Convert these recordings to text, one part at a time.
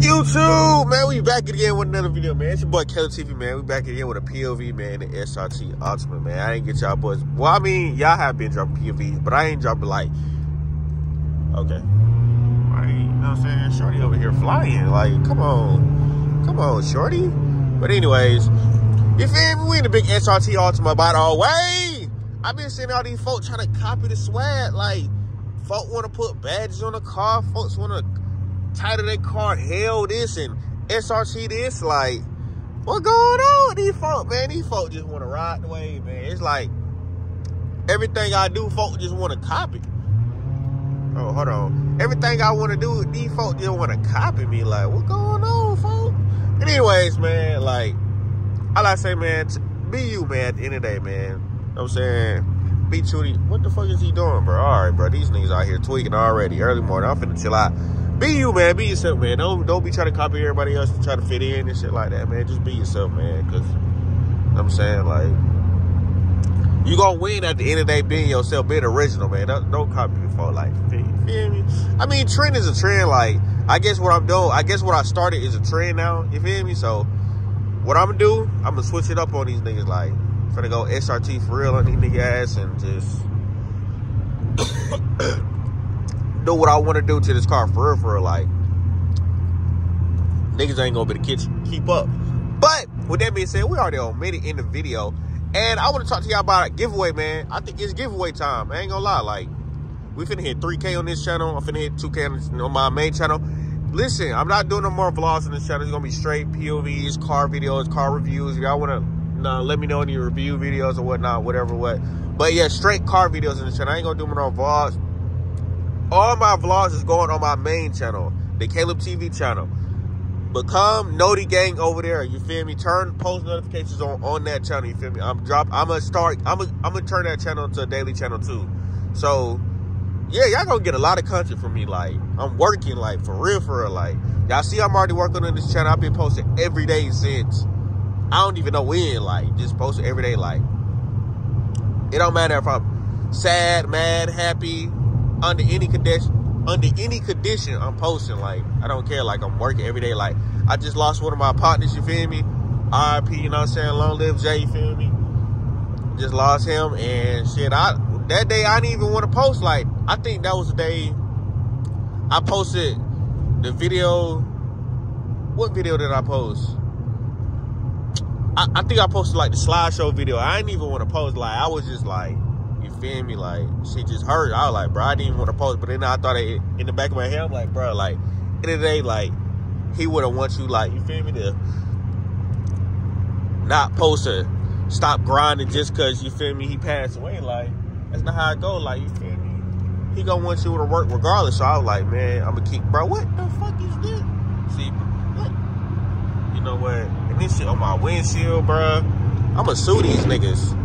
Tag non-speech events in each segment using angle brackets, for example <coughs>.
YouTube, man, we back again with another video, man. It's your boy Caleb TV, man. We back again with a POV, man, the SRT Altima, man. I ain't get y'all boys. Well, I mean, y'all have been dropping POVs, but I ain't dropping like, okay. Ain't, you know what I'm saying? Shorty over here flying. Like, come on. Come on, Shorty. But anyways, you feel? We in the big SRT Altima, by the way. I've been seeing all these folks trying to copy the swag. Like, folk want to put badges on the car. Folks want to title their car, hell this and SRT this. Like, what going on these folk, man? These folk just want to ride the wave, man. It's like everything I do, folk just want to copy. Oh, hold on. Everything I want to do, these folk just want to copy me. Like, what going on, folk? Anyways, man, like, all I say, man, be you, man, at the end of the day, man. You know what I'm saying? Be Tootie. What the fuck is he doing, bro? All right, bro. These niggas out here tweaking already. Early morning. I'm finna chill out. Be you, man. Be yourself, man. Don't don't be trying to copy everybody else to try to fit in and shit like that, man. Just be yourself, man. Cause I'm saying, like, you gonna win at the end of the day being yourself, being original, man. Don't, don't copy before, like, feel me? I mean, trend is a trend. Like, I guess what I'm doing, I guess what I started is a trend now. You feel me? So, what I'm gonna do, I'm gonna switch it up on these niggas. Like, I'm gonna go SRT for real on these niggas and just do what I want to do to this car for real, for real. Like, niggas ain't gonna be the kitchen keep up. But with that being said, we already on minute in the video. And I want to talk to y'all about a giveaway, man. I think it's giveaway time. I ain't gonna lie. Like, we finna hit 3K on this channel. I'm finna hit 2K on my main channel. Listen, I'm not doing no more vlogs on this channel. It's gonna be straight POVs, car videos, car reviews. If y'all wanna nah, let me know any review videos or whatnot, whatever, what. But yeah, straight car videos on this channel. I ain't gonna do no vlogs all my vlogs is going on my main channel, the Caleb TV channel. Become Noti Gang over there. You feel me? Turn post notifications on on that channel. You feel me? I'm drop. I'm gonna start. I'm gonna I'm gonna turn that channel into a daily channel too. So yeah, y'all gonna get a lot of content from me. Like I'm working like for real, for real. Like y'all see, I'm already working on this channel. I've been posting every day since I don't even know when. Like just posting every day. Like it don't matter if I'm sad, mad, happy, under any condition, under any condition, I'm posting. Like, I don't care. Like, I'm working every day. Like, I just lost one of my partners, you feel me? RIP, you know what I'm saying? Long live Jay, you feel me? Just lost him. And shit, I that day, I didn't even want to post. Like, I think that was the day I posted the video. What video did I post? I, I think I posted like the slideshow video. I didn't even want to post. Like, I was just like, you feel me? Like, she just hurt. I was like, bro, I didn't even want to post. But then I thought it, in the back of my head, I'm like, bro, like, in the day, like, he would have want you, like, you feel me, to not post to stop grinding just because, you feel me, he passed away. Like, that's not how it go. Like, you feel me? He gonna want you to work regardless. So I was like, man, I'm gonna keep, bro, what the fuck is this? See, what? You know what? And this shit on my windshield, bro. I'm gonna sue these niggas.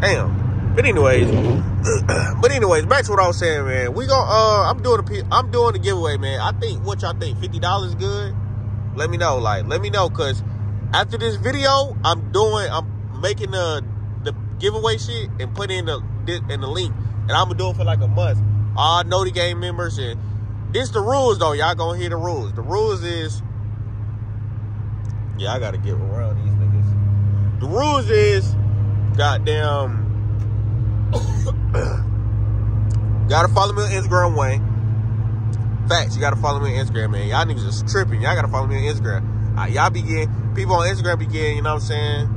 Damn. But anyways, <clears throat> but anyways, back to what I was saying, man. We going uh I'm doing a I'm doing the giveaway, man. I think what y'all think, fifty dollars good? Let me know. Like, let me know, cause after this video, I'm doing I'm making the the giveaway shit and put in the in the link. And I'm gonna do it for like a month. All know the game members and this the rules though. Y'all gonna hear the rules. The rules is Yeah, I gotta get around these niggas. The rules is goddamn <clears throat> gotta follow me on Instagram, Wayne. Facts, you gotta follow me on Instagram, man. Y'all niggas just tripping. Y'all gotta follow me on Instagram. Uh, y'all begin, people on Instagram begin, you know what I'm saying?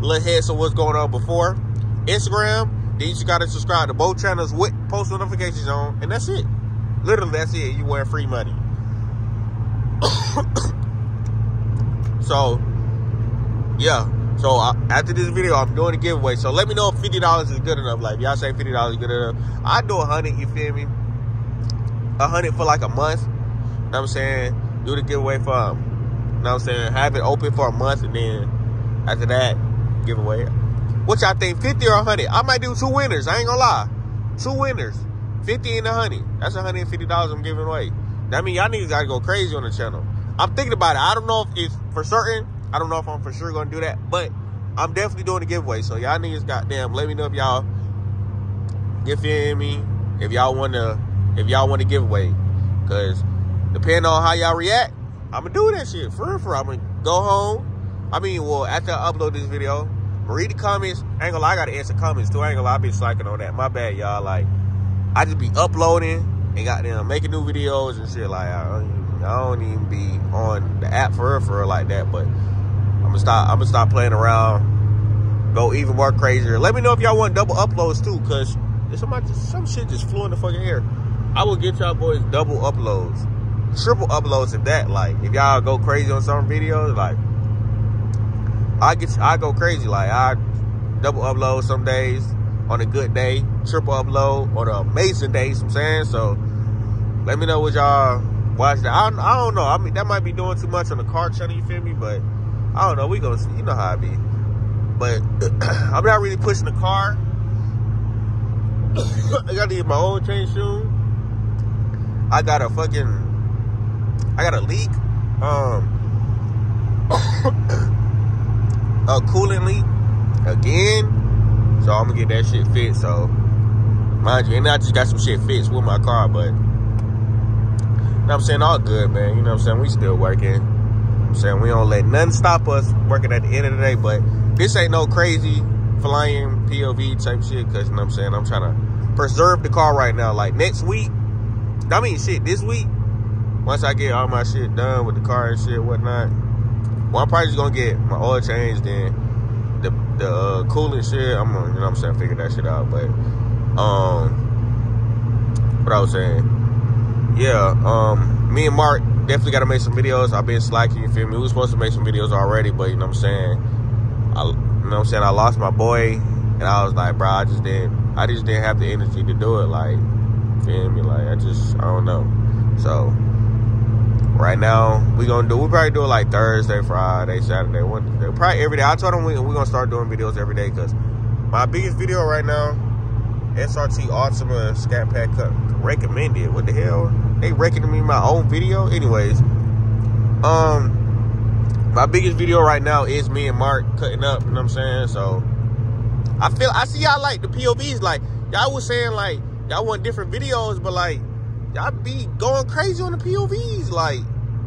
Little heads of what's going on before. Instagram, then you gotta subscribe to both channels with post notifications on, and that's it. Literally, that's it. You wear free money. <coughs> so, yeah. So after this video, I'm doing a giveaway. So let me know if fifty dollars is good enough. Like y'all say fifty dollars is good enough. I do a hundred. You feel me? A hundred for like a month. You know what I'm saying? Do the giveaway for. Um, you know what I'm saying? Have it open for a month, and then after that, giveaway. What y'all think? Fifty or hundred? I might do two winners. I ain't gonna lie. Two winners. Fifty and a hundred. That's hundred and fifty dollars I'm giving away. That mean y'all niggas gotta go crazy on the channel. I'm thinking about it. I don't know if it's for certain I don't know if I'm for sure gonna do that, but I'm definitely doing a giveaway. So y'all niggas goddamn let me know if y'all you feel me? If y'all wanna if y'all want a giveaway. Cause depending on how y'all react, I'm gonna do that shit for real. For I'm gonna go home. I mean, well, after I upload this video, read the comments. Gonna I gotta answer comments too. Gonna I be slacking on that. My bad, y'all. Like, I just be uploading and them making new videos and shit. Like, I don't, I don't even be on the app for real, for real like that. But gonna stop. I'm gonna stop playing around. Go even more crazier. Let me know if y'all want double uploads too, cause somebody some shit just flew in the fucking air. I will get y'all boys double uploads, triple uploads if that. Like, if y'all go crazy on some videos, like, I get I go crazy. Like, I double upload some days on a good day, triple upload on an amazing day. You know I'm saying so. Let me know what y'all watch that. I, I don't know. I mean, that might be doing too much on the car channel. You feel me? But I don't know. We gonna see. You know how I be. But <clears throat> I'm not really pushing the car. <coughs> I gotta get my oil change soon. I got a fucking, I got a leak, um, <coughs> a coolant leak again. So I'm gonna get that shit fixed. So mind you, and I just got some shit fixed with my car, but you know what I'm saying all good, man. You know what I'm saying we still working. I'm saying we don't let nothing stop us working at the end of the day. But this ain't no crazy flying POV type shit, cause you know what I'm saying I'm trying to preserve the car right now. Like next week, I mean, shit, this week, once I get all my shit done with the car and shit, whatnot, well, I'm probably just gonna get my oil changed. Then the the uh, coolant shit, I'm gonna, you know, what I'm saying, figure that shit out. But um, what I was saying, yeah, um, me and Mark definitely got to make some videos. I've been slacking, you feel me? We were supposed to make some videos already, but you know what I'm saying. I, you know what I'm saying. I lost my boy, and I was like, bro, I just didn't, I just didn't have the energy to do it. Like Feel me? Like I just I don't know. So right now we gonna do we probably do it like Thursday, Friday, Saturday, probably every day. I told them we we gonna start doing videos every day because my biggest video right now, SRT Altima Scat Pack recommended. What the hell? They recommended me my own video. Anyways, um, my biggest video right now is me and Mark cutting up. You know what I'm saying? So I feel I see y'all like the POVs. Like y'all was saying like y'all want different videos, but like y'all be going crazy on the POVs. Like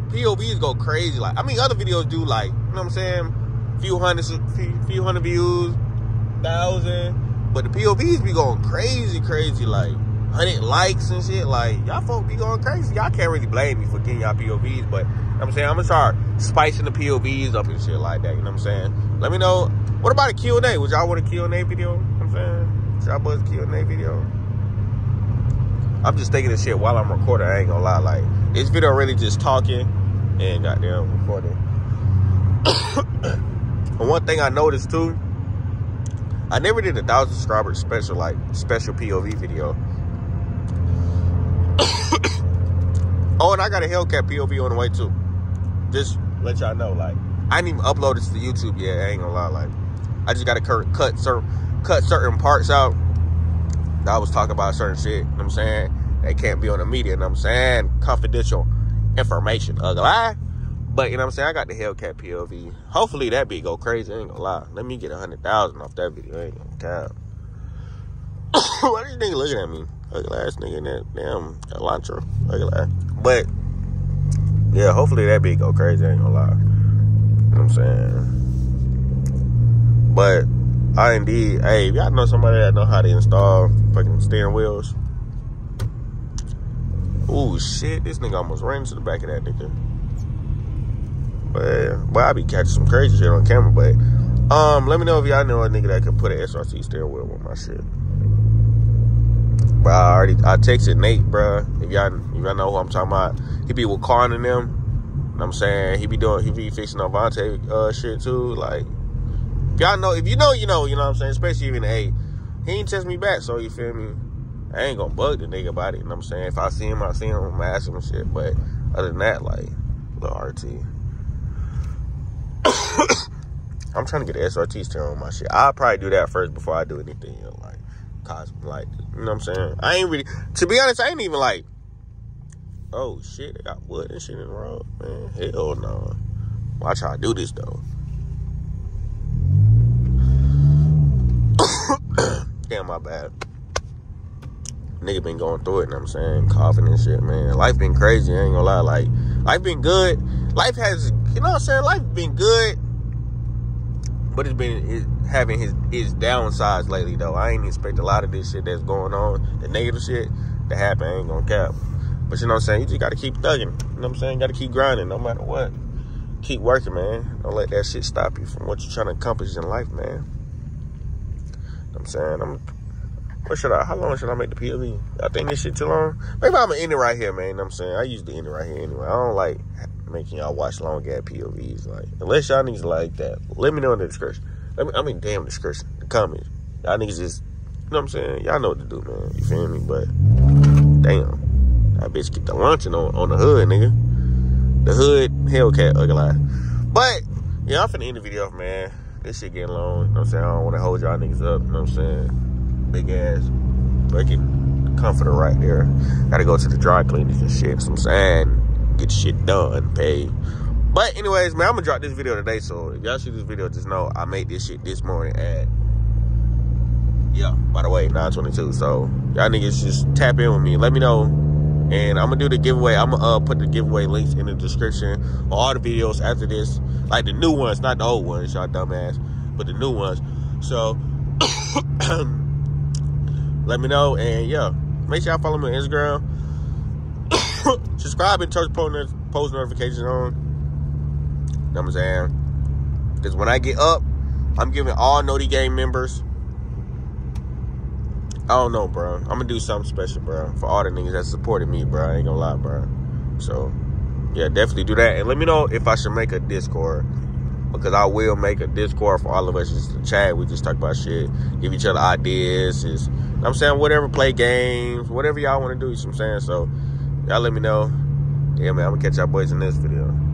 POVs go crazy. Like I mean, other videos do like you know what I'm saying, few hundred, few hundred views, thousand, but the POVs be going crazy, crazy. Like hundred likes and shit. Like y'all folk be going crazy. Y'all can't really blame me for getting y'all POVs, but I'm saying I'm gonna start spicing the POVs up and shit like that. You know what I'm saying? Let me know. What about a Q&A? Would y'all want a Q&A video? I'm saying? I buzz Q&A video? I'm just thinking this shit while I'm recording. I ain't gonna lie. Like, this video really just talking and goddamn recording. <coughs> one thing I noticed too, I never did a thousand subscribers special, like, special POV video. <coughs> oh, and I got a Hellcat POV on the way too. Just let y'all know, like, I didn't even upload this to YouTube yet. I ain't gonna lie. Like, I just gotta cut certain, cut certain parts out I was talking about certain shit, you know what I'm saying? They can't be on the media, you know what I'm saying? Confidential information, lie. But, you know what I'm saying? I got the Hellcat POV. Hopefully that be go crazy, I ain't gonna lie. Let me get a 100,000 off that video, I ain't gonna cap. <coughs> Why this nigga looking at me? Ugly ass nigga in that damn Elantra. Ugly ass. But, yeah, hopefully that be go crazy, I ain't gonna lie. You know what I'm saying? But, I indeed, hey, y'all know somebody that know how to install fucking steering wheels. Oh shit, this nigga almost ran into the back of that nigga. But, I be catching some crazy shit on camera, but um, let me know if y'all know a nigga that can put an SRT steering wheel on my shit. But I already, I texted Nate, bro. If y'all, if y'all know who I'm talking about, he be with Karn and them. You know what I'm saying he be doing, he be fixing Avante uh, shit too. Like, y'all know, if you know, you know, you know what I'm saying? Especially even, hey, he ain't text me back, so you feel me? I ain't gonna bug the nigga about it, you know what I'm saying? If I see him, I see him, I'm gonna ask him and shit. But other than that, like, little RT. I'm trying to get an SRT steering on my shit. I'll probably do that first before I do anything, you know, like, cosmic, like, you know what I'm saying? I ain't really, to be honest, I ain't even like, oh shit, they got wood and shit in the road, man. Hell no. Watch how I do this though. <coughs> Damn, my bad. Nigga been going through it, you know what I'm saying? Coughing and shit, man. Life been crazy, I ain't gonna lie. Like, life been good. life has, you know what I'm saying? Life been good, but it's been having his his downsides lately though. I ain't expect a lot of this shit that's going on, the negative shit to happen. I ain't gonna cap. But you know what I'm saying? You just gotta keep thugging. You know what I'm saying? Gotta keep grinding no matter what. Keep working, man. Don't let that shit stop you from what you're trying to accomplish in life, man. You know what I'm saying? I'm what should I how long should I make the POV? I think this shit too long. Maybe I'm gonna end it right here, man. You know what I'm saying? I usually end it right here anyway. I don't like making y'all watch long ass POVs. Like unless y'all niggas like that. Let me know in the description. Let me I mean damn description. The comments. Y'all niggas just you know what I'm saying? Y'all know what to do, man. You feel me? But damn. That bitch get the launching on, on the hood, nigga. The hood Hellcat ugly eye. But, yeah, I'm finna end the video, man. This shit getting long. You know what I'm saying? I don't want to hold y'all niggas up. You know what I'm saying? Big ass fucking comforter right there. Gotta go to the dry cleaners and shit. So I'm saying, get shit done, pay. But anyways, man, I'm gonna drop this video today. So if y'all see this video, just know I made this shit this morning at yeah, by the way, 922. So y'all niggas just tap in with me. Let me know and I'm gonna do the giveaway. I'm gonna uh, put the giveaway links in the description on all the videos after this, like the new ones, not the old ones, y'all dumbass, but the new ones. So <coughs> <coughs> let me know, and yeah, make sure y'all follow me on Instagram. <coughs> Subscribe and turn post notifications on. I'm saying? Because when I get up, I'm giving all Noti Gang members I don't know, bro. I'm gonna do something special, bro, for all the niggas that supported me, bro. I ain't gonna lie, bro. So, yeah, definitely do that. And let me know if I should make a Discord. Because I will make a Discord for all of us just to chat. We just talk about shit, give each other ideas. I'm saying whatever, play games, whatever y'all want to do. You know what I'm saying? So, y'all let me know. Yeah, man, I'm gonna catch y'all boys in this video.